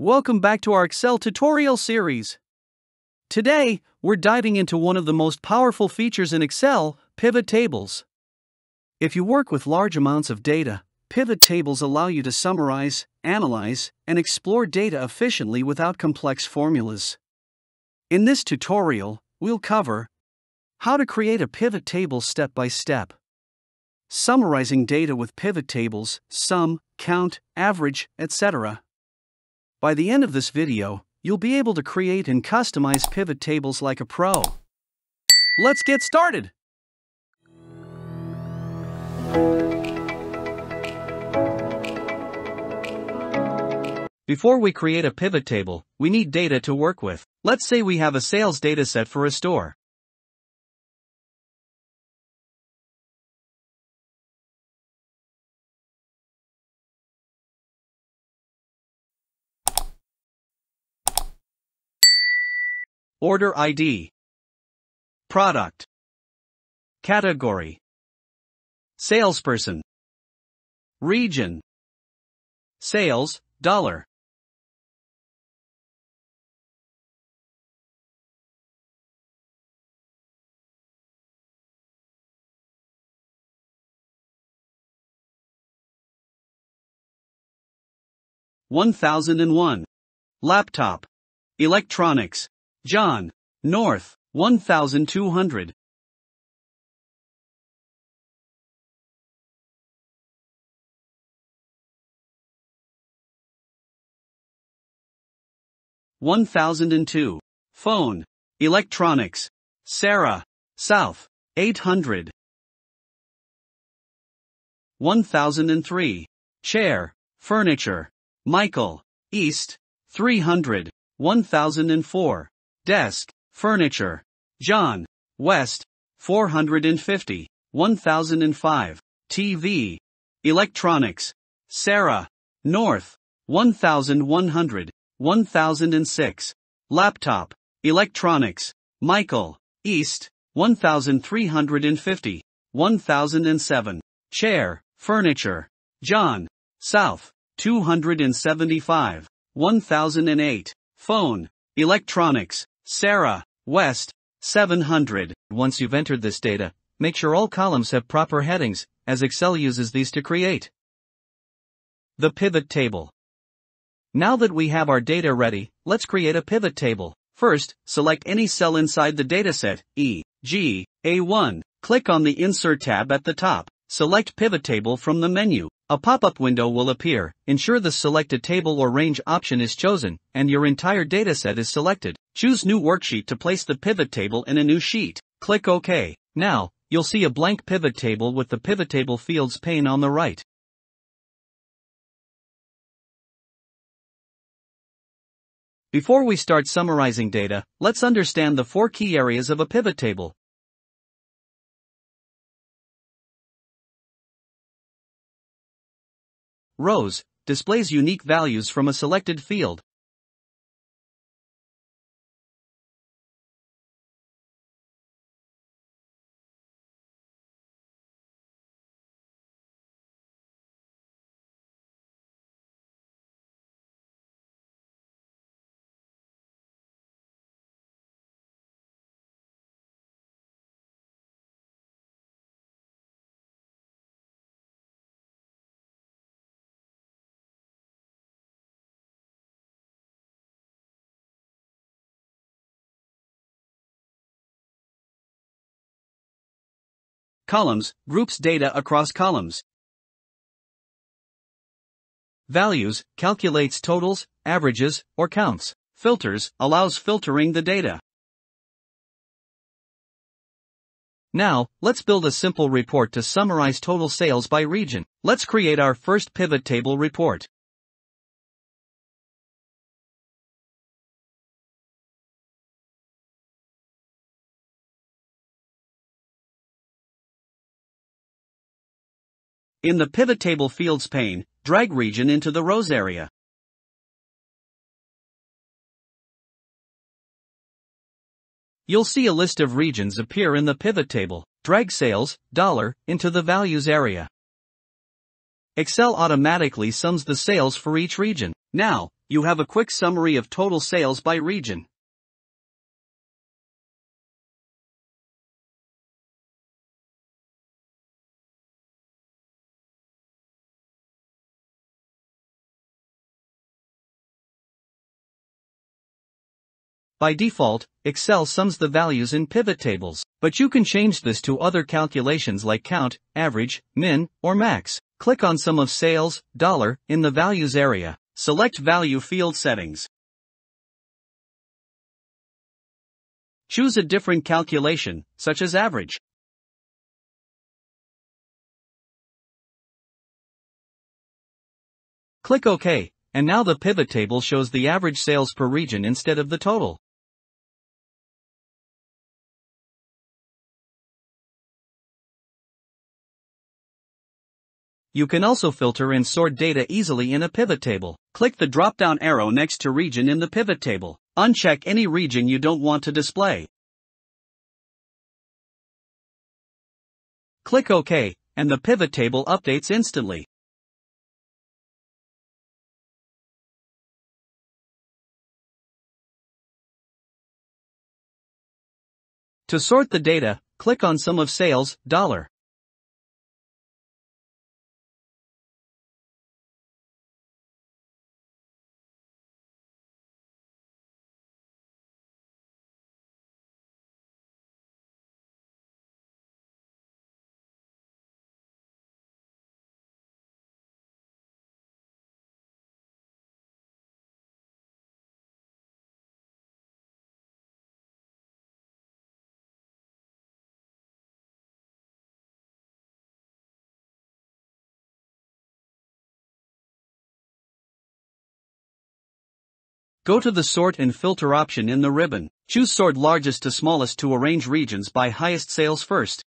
Welcome back to our Excel tutorial series. Today, we're diving into one of the most powerful features in Excel pivot tables. If you work with large amounts of data, pivot tables allow you to summarize, analyze, and explore data efficiently without complex formulas. In this tutorial, we'll cover how to create a pivot table step by step, summarizing data with pivot tables, sum, count, average, etc. By the end of this video, you'll be able to create and customize pivot tables like a pro. Let's get started! Before we create a pivot table, we need data to work with. Let's say we have a sales dataset for a store. Order ID. Product. Category. Salesperson. Region. Sales, dollar. One thousand and one. Laptop. Electronics. John, North, 1200. One thousand and two. Phone. Electronics. Sarah. South. Eight hundred. One thousand and three. Chair. Furniture. Michael. East. 300. 1004. Desk. Furniture. John. West. 450. 1005. TV. Electronics. Sarah. North. 1100. 1006. Laptop. Electronics. Michael. East. 1350. 1007. Chair. Furniture. John. South. 275. 1008. Phone. Electronics. Sarah. West. 700. Once you've entered this data, make sure all columns have proper headings, as Excel uses these to create. The pivot table. Now that we have our data ready, let's create a pivot table. First, select any cell inside the dataset, E, G, A1. Click on the Insert tab at the top. Select Pivot Table from the menu. A pop-up window will appear. Ensure the selected table or range option is chosen, and your entire dataset is selected. Choose New Worksheet to place the pivot table in a new sheet. Click OK. Now, you'll see a blank pivot table with the pivot table fields pane on the right. Before we start summarizing data, let's understand the four key areas of a pivot table. Rows displays unique values from a selected field. Columns groups data across columns. Values calculates totals, averages, or counts. Filters allows filtering the data. Now, let's build a simple report to summarize total sales by region. Let's create our first pivot table report. In the Pivot Table Fields pane, drag region into the rows area. You'll see a list of regions appear in the pivot table. Drag sales, dollar, into the values area. Excel automatically sums the sales for each region. Now, you have a quick summary of total sales by region. By default, Excel sums the values in pivot tables, but you can change this to other calculations like count, average, min, or max. Click on sum of sales, dollar, in the values area. Select value field settings. Choose a different calculation, such as average. Click OK, and now the pivot table shows the average sales per region instead of the total. You can also filter and sort data easily in a pivot table. Click the drop-down arrow next to region in the pivot table. Uncheck any region you don't want to display. Click OK, and the pivot table updates instantly. To sort the data, click on Sum of Sales, dollar. Go to the Sort and Filter option in the ribbon. Choose Sort largest to smallest to arrange regions by highest sales first.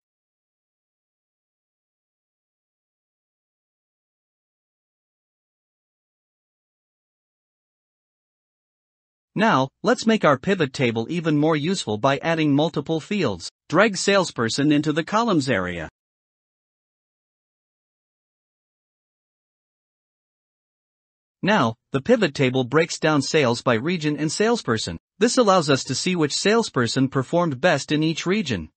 Now, let's make our pivot table even more useful by adding multiple fields. Drag salesperson into the columns area. Now, the pivot table breaks down sales by region and salesperson. This allows us to see which salesperson performed best in each region.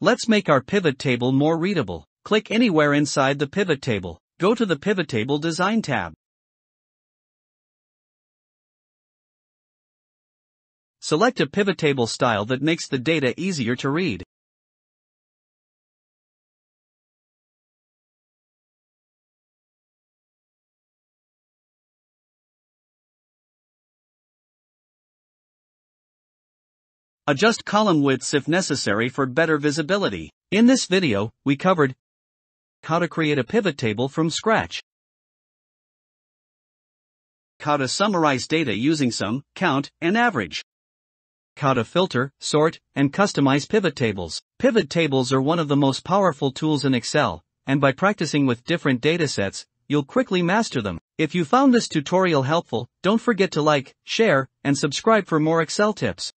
Let's make our pivot table more readable. Click anywhere inside the pivot table. Go to the Pivot Table Design tab. Select a pivot table style that makes the data easier to read. Adjust column widths if necessary for better visibility. In this video, we covered how to create a pivot table from scratch. How to summarize data using sum, count, and average. How to filter, sort, and customize pivot tables. Pivot tables are one of the most powerful tools in Excel, and by practicing with different datasets, you'll quickly master them. If you found this tutorial helpful, don't forget to like, share, and subscribe for more Excel tips.